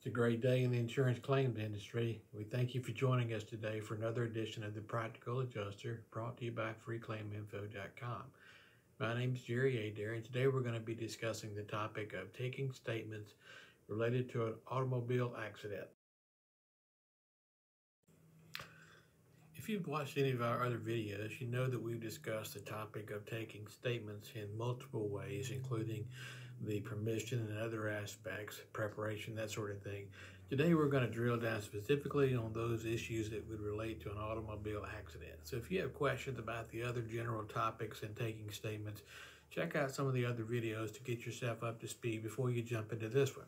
It's a great day in the insurance claims industry. We thank you for joining us today for another edition of the Practical Adjuster brought to you by freeclaiminfo.com. My name is Jerry Adair, and today we're going to be discussing the topic of taking statements related to an automobile accident. If you've watched any of our other videos, you know that we've discussed the topic of taking statements in multiple ways, including the permission and other aspects, preparation, that sort of thing. Today we're going to drill down specifically on those issues that would relate to an automobile accident. So if you have questions about the other general topics and taking statements, check out some of the other videos to get yourself up to speed before you jump into this one.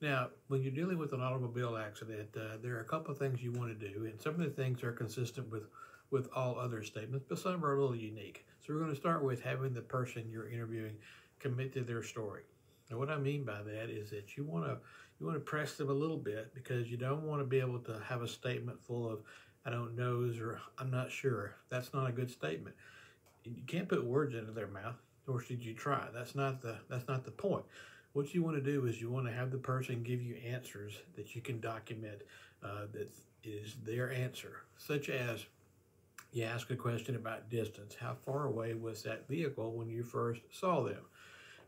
Now, when you're dealing with an automobile accident, uh, there are a couple of things you want to do, and some of the things are consistent with, with all other statements, but some are a little unique. So we're going to start with having the person you're interviewing commit to their story. And what I mean by that is that you want to you want to press them a little bit because you don't want to be able to have a statement full of I don't knows or I'm not sure. That's not a good statement. You can't put words into their mouth, nor should you try. That's not the that's not the point. What you want to do is you want to have the person give you answers that you can document uh, that is their answer, such as you ask a question about distance. How far away was that vehicle when you first saw them?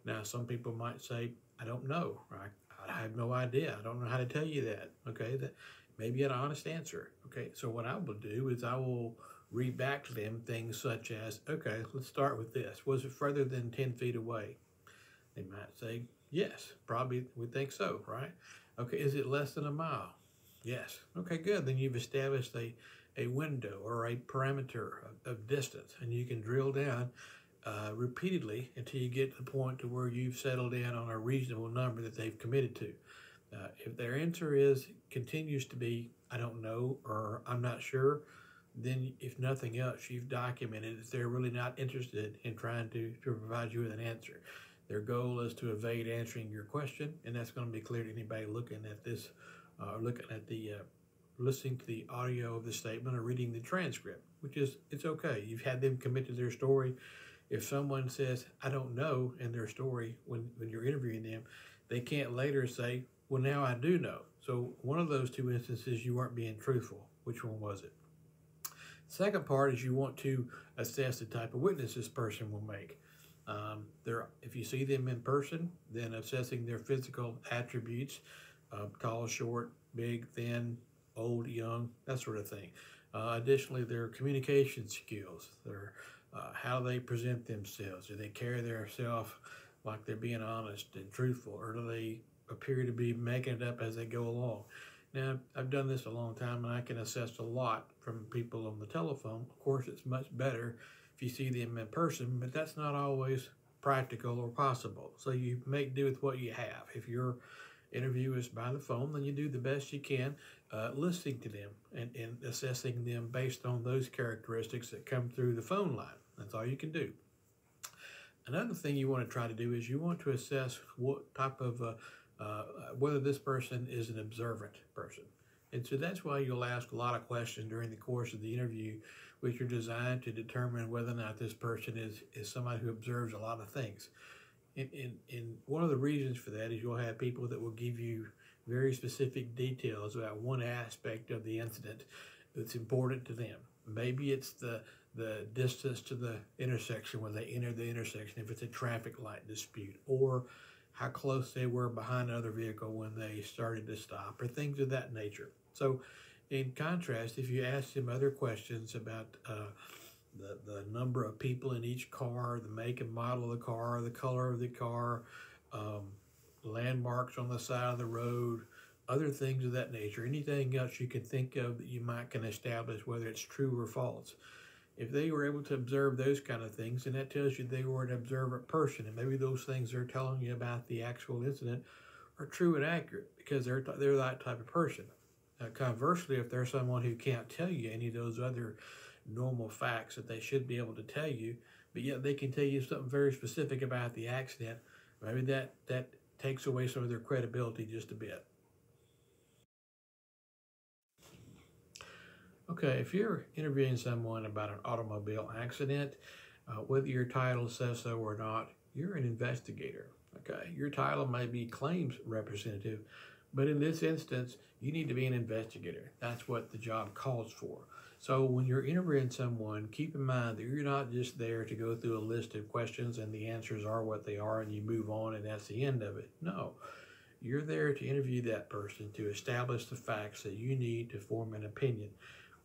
Now, some people might say, I don't know, right? I have no idea. I don't know how to tell you that. Okay, that maybe an honest answer. Okay, so what I will do is I will read back to them things such as, okay, let's start with this. Was it further than 10 feet away? They might say, yes, probably we think so, right? Okay, is it less than a mile? Yes. Okay, good. Then you've established a, a window or a parameter of, of distance, and you can drill down uh, repeatedly until you get to the point to where you've settled in on a reasonable number that they've committed to. Uh, if their answer is continues to be I don't know or I'm not sure, then if nothing else, you've documented that they're really not interested in trying to, to provide you with an answer. Their goal is to evade answering your question, and that's going to be clear to anybody looking at this, uh, looking at the, uh, listening to the audio of the statement or reading the transcript, which is, it's okay. You've had them commit to their story if someone says, I don't know in their story when, when you're interviewing them, they can't later say, well, now I do know. So one of those two instances, you weren't being truthful. Which one was it? Second part is you want to assess the type of witness this person will make. Um, if you see them in person, then assessing their physical attributes, uh, tall, short, big, thin, old, young, that sort of thing. Uh, additionally, their communication skills, their uh, how they present themselves. Do they carry themselves like they're being honest and truthful, or do they appear to be making it up as they go along? Now, I've done this a long time, and I can assess a lot from people on the telephone. Of course, it's much better if you see them in person, but that's not always practical or possible. So you make do with what you have. If your interview is by the phone, then you do the best you can uh, listening to them and, and assessing them based on those characteristics that come through the phone line. That's all you can do. Another thing you want to try to do is you want to assess what type of, uh, uh, whether this person is an observant person. And so that's why you'll ask a lot of questions during the course of the interview, which are designed to determine whether or not this person is, is somebody who observes a lot of things. And, and, and one of the reasons for that is you'll have people that will give you very specific details about one aspect of the incident that's important to them. Maybe it's the the distance to the intersection when they enter the intersection, if it's a traffic light dispute, or how close they were behind another vehicle when they started to stop, or things of that nature. So, in contrast, if you ask them other questions about uh, the, the number of people in each car, the make and model of the car, the color of the car, um, landmarks on the side of the road, other things of that nature, anything else you can think of that you might can establish whether it's true or false if they were able to observe those kind of things, and that tells you they were an observant person, and maybe those things they're telling you about the actual incident are true and accurate because they're they're that type of person. Uh, conversely, if they're someone who can't tell you any of those other normal facts that they should be able to tell you, but yet they can tell you something very specific about the accident, maybe that that takes away some of their credibility just a bit. Okay, if you're interviewing someone about an automobile accident, uh, whether your title says so or not, you're an investigator. Okay, your title may be claims representative, But in this instance, you need to be an investigator. That's what the job calls for. So when you're interviewing someone, keep in mind that you're not just there to go through a list of questions and the answers are what they are and you move on and that's the end of it. No. You're there to interview that person to establish the facts that you need to form an opinion.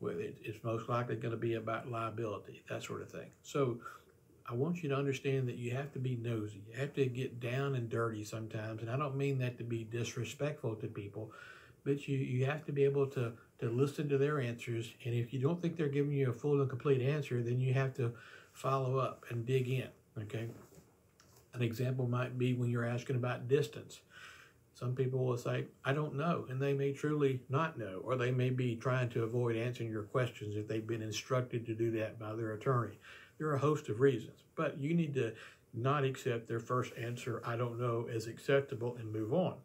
It's most likely going to be about liability, that sort of thing. So I want you to understand that you have to be nosy. You have to get down and dirty sometimes. And I don't mean that to be disrespectful to people, but you, you have to be able to, to listen to their answers. And if you don't think they're giving you a full and complete answer, then you have to follow up and dig in, okay? An example might be when you're asking about distance. Some people will say, I don't know, and they may truly not know, or they may be trying to avoid answering your questions if they've been instructed to do that by their attorney. There are a host of reasons, but you need to not accept their first answer, I don't know, as acceptable and move on.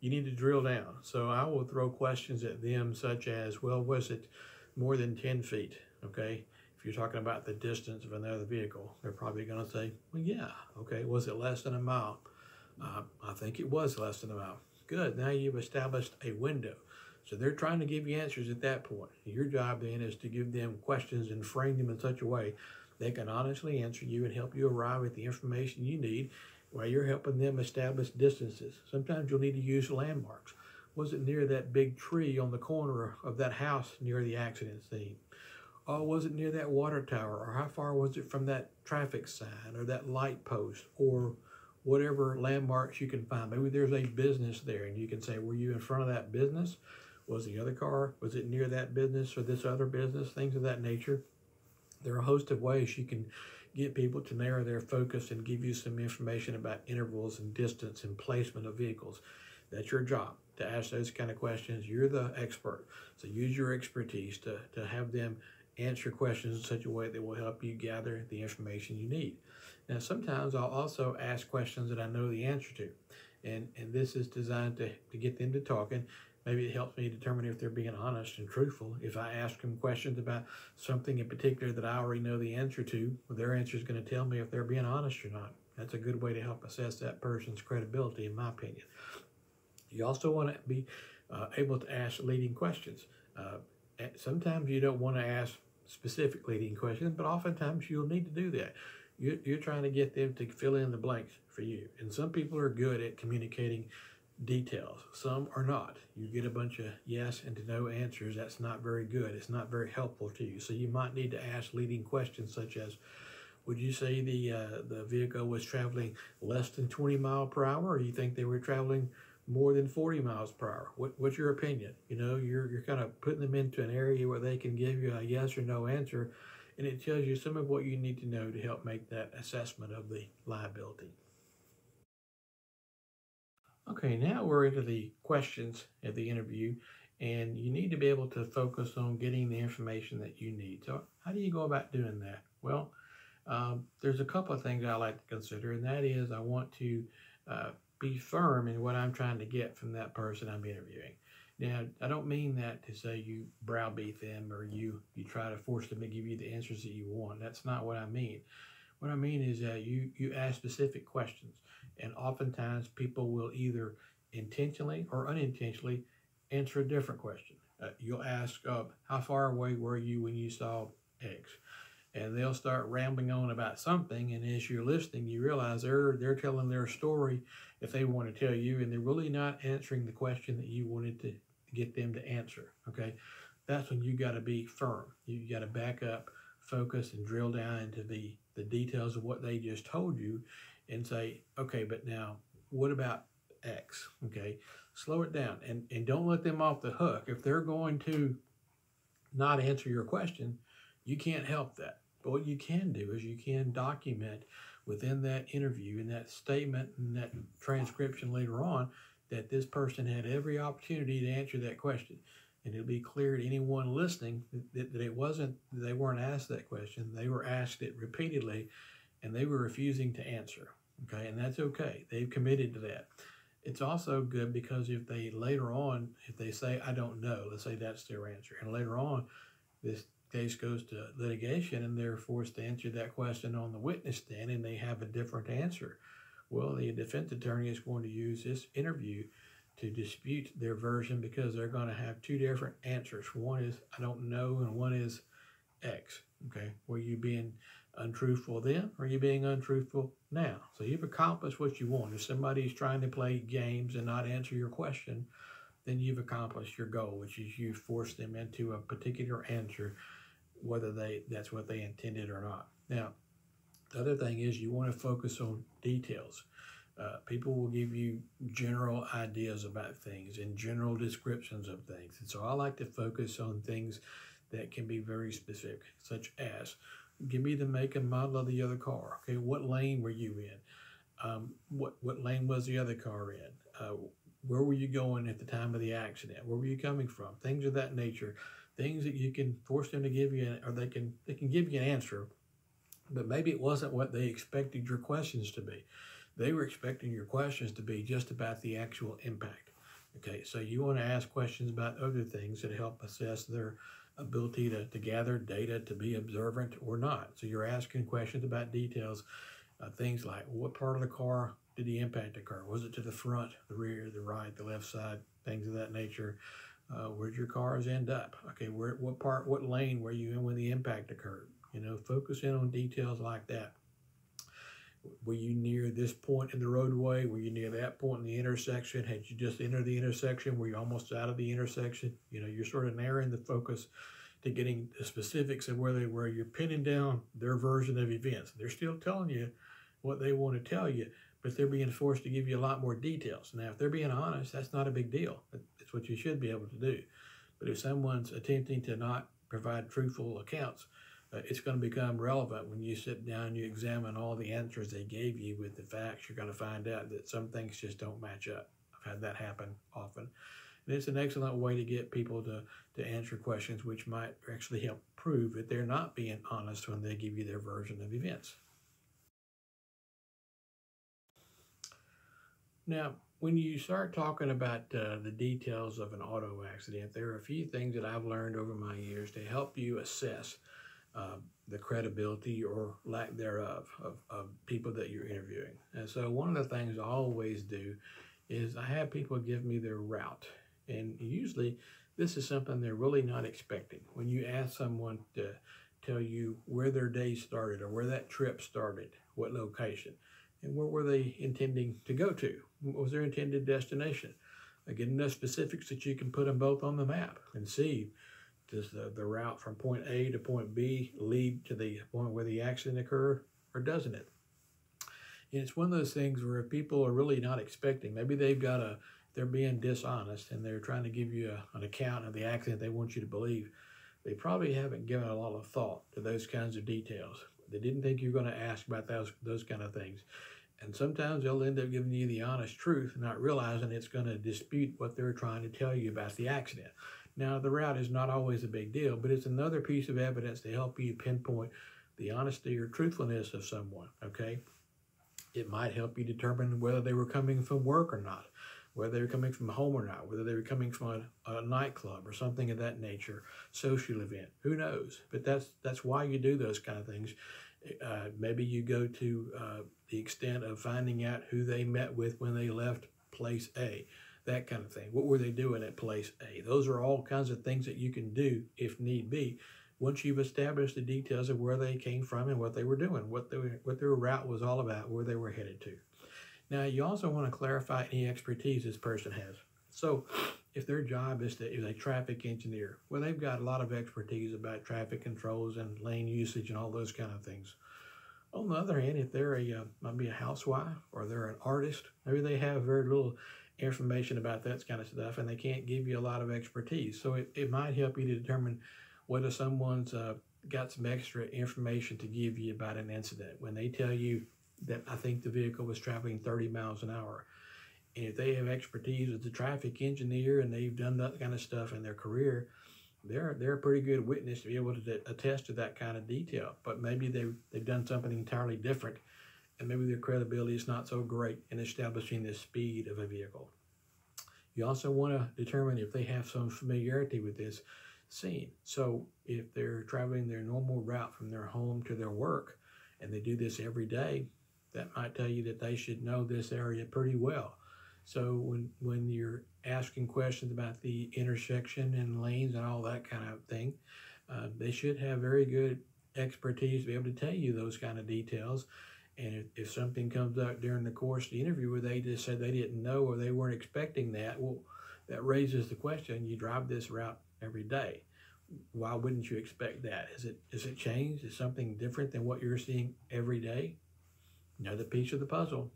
You need to drill down. So I will throw questions at them such as, well, was it more than 10 feet? Okay. If you're talking about the distance of another vehicle, they're probably going to say, well, yeah. Okay. Was it less than a mile? Uh, I think it was less than a mile. Good. Now you've established a window. So they're trying to give you answers at that point. Your job then is to give them questions and frame them in such a way they can honestly answer you and help you arrive at the information you need while you're helping them establish distances. Sometimes you'll need to use landmarks. Was it near that big tree on the corner of that house near the accident scene? Or was it near that water tower? Or how far was it from that traffic sign or that light post? Or whatever landmarks you can find. Maybe there's a business there and you can say, were you in front of that business? Was the other car, was it near that business or this other business? Things of that nature. There are a host of ways you can get people to narrow their focus and give you some information about intervals and distance and placement of vehicles. That's your job to ask those kind of questions. You're the expert. So use your expertise to, to have them answer questions in such a way that will help you gather the information you need. Now, sometimes I'll also ask questions that I know the answer to, and, and this is designed to, to get them to talking. Maybe it helps me determine if they're being honest and truthful. If I ask them questions about something in particular that I already know the answer to, their answer is going to tell me if they're being honest or not. That's a good way to help assess that person's credibility, in my opinion. You also want to be uh, able to ask leading questions. Uh, sometimes you don't want to ask specific leading questions, but oftentimes you'll need to do that. You're, you're trying to get them to fill in the blanks for you. And some people are good at communicating details. Some are not. You get a bunch of yes and no answers. That's not very good. It's not very helpful to you. So you might need to ask leading questions such as, would you say the uh, the vehicle was traveling less than 20 mile per hour, or you think they were traveling more than 40 miles per hour? What, what's your opinion? You know, you're you're kind of putting them into an area where they can give you a yes or no answer, and it tells you some of what you need to know to help make that assessment of the liability. Okay, now we're into the questions at the interview, and you need to be able to focus on getting the information that you need. So, how do you go about doing that? Well, um, there's a couple of things I like to consider, and that is I want to uh, be firm in what I'm trying to get from that person I'm interviewing. Now, I don't mean that to say you browbeat them or you you try to force them to give you the answers that you want. That's not what I mean. What I mean is that you you ask specific questions, and oftentimes people will either intentionally or unintentionally answer a different question. Uh, you'll ask, uh, "How far away were you when you saw X?" and they'll start rambling on about something and as you're listening you realize they're they're telling their story if they want to tell you and they're really not answering the question that you wanted to get them to answer okay that's when you got to be firm you got to back up focus and drill down into the the details of what they just told you and say okay but now what about x? Okay slow it down and and don't let them off the hook. If they're going to not answer your question you can't help that. But what you can do is you can document within that interview and that statement and that transcription later on that this person had every opportunity to answer that question. And it'll be clear to anyone listening that, that it wasn't, they weren't asked that question. They were asked it repeatedly and they were refusing to answer. Okay. And that's okay. They've committed to that. It's also good because if they later on, if they say, I don't know, let's say that's their answer. And later on, this case goes to litigation and they're forced to answer that question on the witness stand and they have a different answer. Well, the defense attorney is going to use this interview to dispute their version because they're going to have two different answers. One is I don't know, and one is X. Okay, were you being untruthful then, or are you being untruthful now? So you've accomplished what you want. If somebody's trying to play games and not answer your question, then you've accomplished your goal, which is you force them into a particular answer, whether they that's what they intended or not. Now, the other thing is you want to focus on details. Uh, people will give you general ideas about things and general descriptions of things. And so I like to focus on things that can be very specific, such as give me the make and model of the other car. Okay, what lane were you in? Um, what, what lane was the other car in? Uh, where were you going at the time of the accident? Where were you coming from? Things of that nature. Things that you can force them to give you, or they can they can give you an answer, but maybe it wasn't what they expected your questions to be. They were expecting your questions to be just about the actual impact. Okay, so you want to ask questions about other things that help assess their ability to, to gather data, to be observant or not. So you're asking questions about details, uh, things like what part of the car did the impact occur? Was it to the front, the rear, the right, the left side, things of that nature? Uh, where'd your cars end up? Okay, where, what part, what lane were you in when the impact occurred? You know, focus in on details like that. Were you near this point in the roadway? Were you near that point in the intersection? Had you just entered the intersection? Were you almost out of the intersection? You know, you're sort of narrowing the focus to getting the specifics of where they were. You're pinning down their version of events. They're still telling you what they want to tell you, but they're being forced to give you a lot more details. Now, if they're being honest, that's not a big deal. It's what you should be able to do. But if someone's attempting to not provide truthful accounts, uh, it's going to become relevant when you sit down you examine all the answers they gave you with the facts. You're going to find out that some things just don't match up. I've had that happen often. And it's an excellent way to get people to, to answer questions which might actually help prove that they're not being honest when they give you their version of events. Now, when you start talking about uh, the details of an auto accident, there are a few things that I've learned over my years to help you assess uh, the credibility or lack thereof of, of people that you're interviewing. And so, one of the things I always do is I have people give me their route. And usually, this is something they're really not expecting. When you ask someone to tell you where their day started or where that trip started, what location, and where were they intending to go to? What was their intended destination? Get enough specifics that you can put them both on the map and see does the, the route from point A to point B lead to the point where the accident occurred or doesn't it? And it's one of those things where if people are really not expecting. Maybe they've got a, they're being dishonest and they're trying to give you a, an account of the accident they want you to believe. They probably haven't given a lot of thought to those kinds of details. They didn't think you're going to ask about those, those kind of things. And sometimes they'll end up giving you the honest truth, not realizing it's going to dispute what they're trying to tell you about the accident. Now, the route is not always a big deal, but it's another piece of evidence to help you pinpoint the honesty or truthfulness of someone, okay? It might help you determine whether they were coming from work or not, whether they were coming from home or not, whether they were coming from a, a nightclub or something of that nature, social event. Who knows? But that's that's why you do those kind of things. Uh, maybe you go to uh, the extent of finding out who they met with when they left place A that kind of thing. What were they doing at place A? Those are all kinds of things that you can do if need be once you've established the details of where they came from and what they were doing, what, they, what their route was all about, where they were headed to. Now, you also want to clarify any expertise this person has. So, if their job is to is a traffic engineer, well, they've got a lot of expertise about traffic controls and lane usage and all those kind of things. On the other hand, if they're a uh, might be a housewife or they're an artist, maybe they have very little information about that kind of stuff and they can't give you a lot of expertise. So it, it might help you to determine whether someone's uh, got some extra information to give you about an incident. When they tell you that I think the vehicle was traveling 30 miles an hour, and if they have expertise as a traffic engineer and they've done that kind of stuff in their career, they're they're a pretty good witness to be able to attest to that kind of detail. But maybe they've they've done something entirely different and maybe their credibility is not so great in establishing the speed of a vehicle. You also want to determine if they have some familiarity with this scene. So if they're traveling their normal route from their home to their work and they do this every day, that might tell you that they should know this area pretty well. So when when you're asking questions about the intersection and lanes and all that kind of thing, uh, they should have very good expertise to be able to tell you those kind of details. And if, if something comes up during the course of the interview where they just said they didn't know or they weren't expecting that, well, that raises the question: You drive this route every day. Why wouldn't you expect that? Is it is it changed? Is something different than what you're seeing every day? Another piece of the puzzle.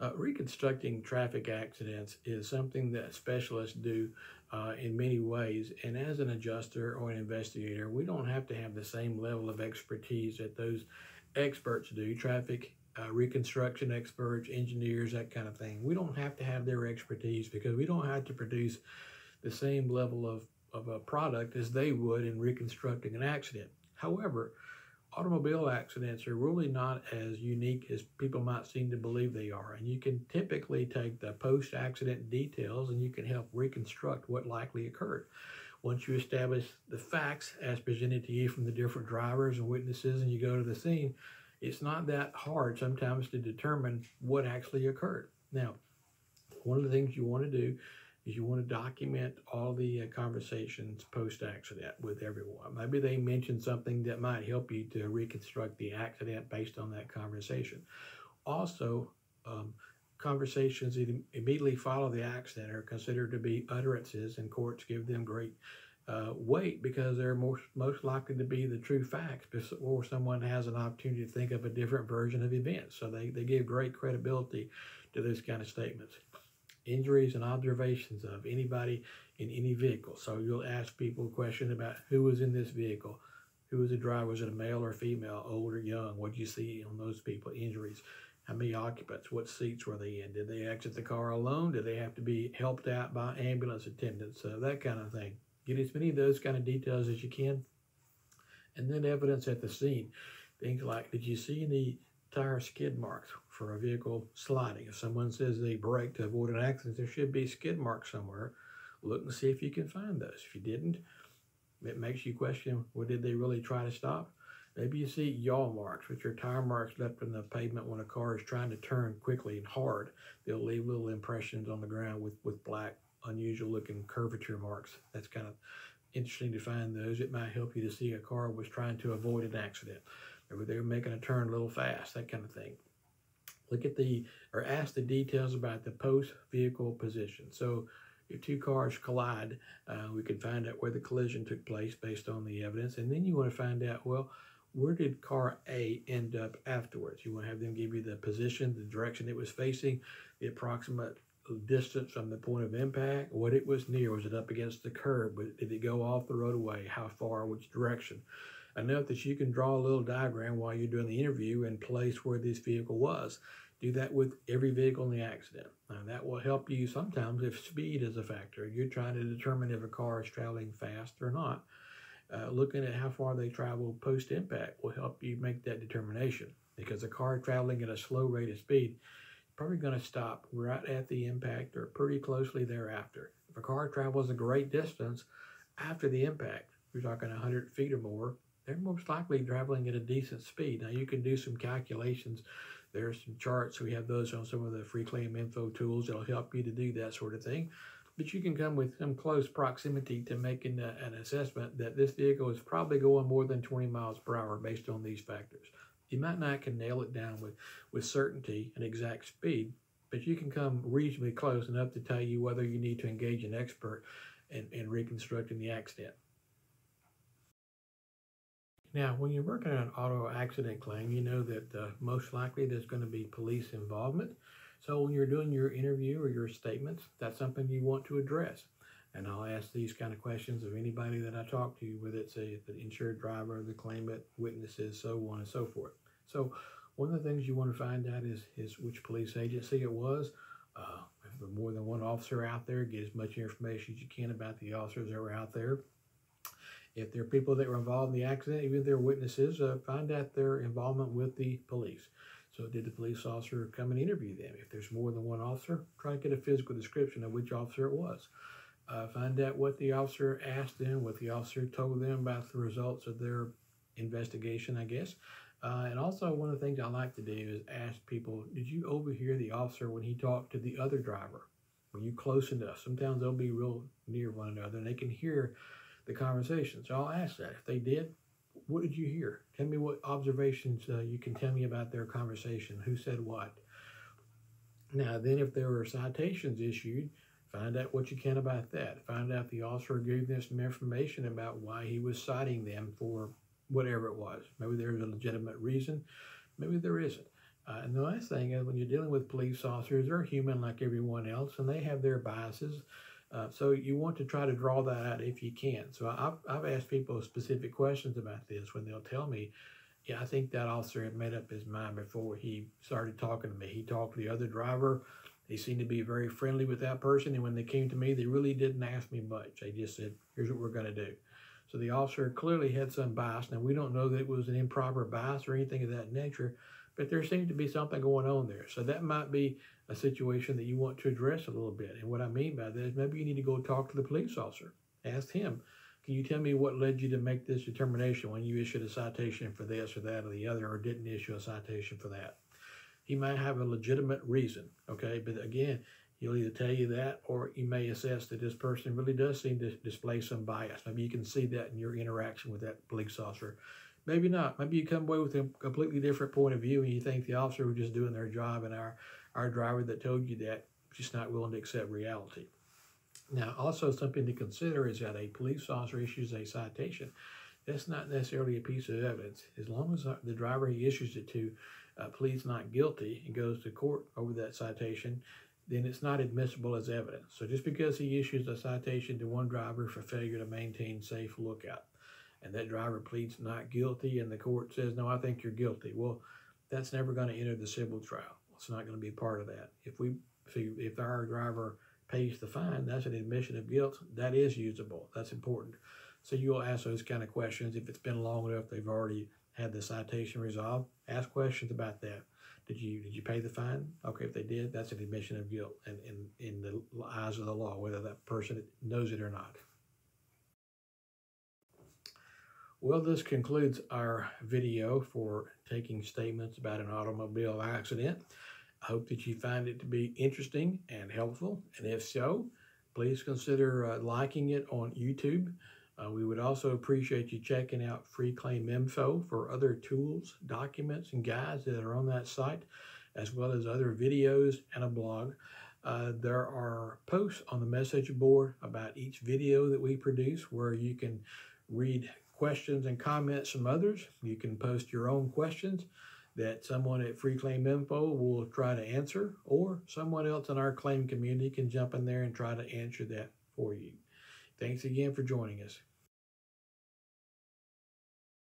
Uh, reconstructing traffic accidents is something that specialists do uh, in many ways. And as an adjuster or an investigator, we don't have to have the same level of expertise that those experts do traffic uh, reconstruction experts, engineers, that kind of thing. We don't have to have their expertise because we don't have to produce the same level of, of a product as they would in reconstructing an accident. However, automobile accidents are really not as unique as people might seem to believe they are. And you can typically take the post accident details and you can help reconstruct what likely occurred. Once you establish the facts as presented to you from the different drivers and witnesses and you go to the scene, it's not that hard sometimes to determine what actually occurred. Now, one of the things you want to do is you want to document all the uh, conversations post accident with everyone. Maybe they mentioned something that might help you to reconstruct the accident based on that conversation. Also, um, conversations immediately follow the accident are considered to be utterances, and courts give them great uh, weight because they're most, most likely to be the true facts before someone has an opportunity to think of a different version of events. So they, they give great credibility to those kind of statements. Injuries and observations of anybody in any vehicle. So you'll ask people a question about who was in this vehicle, who was the driver, was it a male or female, old or young? What do you see on those people? Injuries. How many occupants? What seats were they in? Did they exit the car alone? Did they have to be helped out by ambulance attendants? so that kind of thing. Get as many of those kind of details as you can. And then evidence at the scene. Things like, did you see any tire skid marks for a vehicle sliding? If someone says they brake to avoid an accident, there should be skid marks somewhere. Look and see if you can find those. If you didn't, it makes you question, well, did they really try to stop? Maybe you see yaw marks, which are tire marks left in the pavement when a car is trying to turn quickly and hard. They'll leave little impressions on the ground with, with black unusual looking curvature marks. That's kind of interesting to find those. It might help you to see a car was trying to avoid an accident. Or they were making a turn a little fast, that kind of thing. Look at the, or ask the details about the post vehicle position. So if two cars collide, uh, we can find out where the collision took place based on the evidence. And then you want to find out, well, where did car A end up afterwards? You want to have them give you the position, the direction it was facing, the approximate distance from the point of impact, what it was near. Was it up against the curb? Did it go off the roadway? How far? Which direction? Enough that you can draw a little diagram while you're doing the interview and place where this vehicle was. Do that with every vehicle in the accident. Now, that will help you sometimes if speed is a factor. You're trying to determine if a car is traveling fast or not. Uh, looking at how far they travel post impact will help you make that determination because a car traveling at a slow rate of speed is probably going to stop right at the impact or pretty closely thereafter. If a car travels a great distance after the impact, you're talking 100 feet or more, they're most likely traveling at a decent speed. Now, you can do some calculations. There's some charts. We have those on some of the free claim info tools that'll help you to do that sort of thing. But you can come with some close proximity to making a, an assessment that this vehicle is probably going more than 20 miles per hour based on these factors. You might not can nail it down with, with certainty and exact speed, but you can come reasonably close enough to tell you whether you need to engage an expert in, in reconstructing the accident. Now, when you're working on an auto accident claim, you know that uh, most likely there's going to be police involvement. So when you're doing your interview or your statements, that's something you want to address. And I'll ask these kind of questions of anybody that I talk to, whether it's a, the insured driver, the claimant, witnesses, so on and so forth. So one of the things you want to find out is, is which police agency it was. Uh, if there's more than one officer out there, get as much information as you can about the officers that were out there. If there are people that were involved in the accident, even if they're witnesses, uh, find out their involvement with the police. So did the police officer come and interview them? If there's more than one officer, try to get a physical description of which officer it was. Uh, find out what the officer asked them, what the officer told them about the results of their investigation, I guess. Uh, and also, one of the things I like to do is ask people, did you overhear the officer when he talked to the other driver? Were you close enough? Sometimes they'll be real near one another and they can hear the conversation. So I'll ask that. If they did, what did you hear? Tell me what observations uh, you can tell me about their conversation. Who said what? Now, then, if there were citations issued, find out what you can about that. Find out the officer gave them some information about why he was citing them for whatever it was. Maybe there's a legitimate reason, maybe there isn't. Uh, and the last thing is when you're dealing with police officers, they're human like everyone else, and they have their biases. Uh, so you want to try to draw that out if you can. So I've, I've asked people specific questions about this when they'll tell me, yeah, I think that officer had made up his mind before he started talking to me. He talked to the other driver. He seemed to be very friendly with that person. And when they came to me, they really didn't ask me much. They just said, here's what we're going to do. So the officer clearly had some bias. Now, we don't know that it was an improper bias or anything of that nature, but there seems to be something going on there. So that might be a situation that you want to address a little bit. And what I mean by that is maybe you need to go talk to the police officer. Ask him, can you tell me what led you to make this determination when you issued a citation for this or that or the other, or didn't issue a citation for that? He might have a legitimate reason, okay? But again, he'll either tell you that or he may assess that this person really does seem to display some bias. Maybe you can see that in your interaction with that police officer. Maybe not. Maybe you come away with a completely different point of view and you think the officer was just doing their job and our, our driver that told you that just not willing to accept reality. Now, also something to consider is that a police officer issues a citation. That's not necessarily a piece of evidence. As long as the driver he issues it to uh, pleads not guilty and goes to court over that citation, then it's not admissible as evidence. So just because he issues a citation to one driver for failure to maintain safe lookout, and that driver pleads not guilty and the court says, no, I think you're guilty. Well, that's never going to enter the civil trial. It's not going to be part of that. If we, see if our driver pays the fine, that's an admission of guilt. That is usable. That's important. So you'll ask those kind of questions. If it's been long enough, they've already had the citation resolved. Ask questions about that. Did you did you pay the fine? Okay, if they did, that's an admission of guilt in, in, in the eyes of the law, whether that person knows it or not. Well, this concludes our video for taking statements about an automobile accident. I hope that you find it to be interesting and helpful. And if so, please consider uh, liking it on YouTube. Uh, we would also appreciate you checking out Free Claim Info for other tools, documents, and guides that are on that site, as well as other videos and a blog. Uh, there are posts on the message board about each video that we produce where you can read questions and comments from others. You can post your own questions that someone at Free Claim Info will try to answer, or someone else in our claim community can jump in there and try to answer that for you. Thanks again for joining us.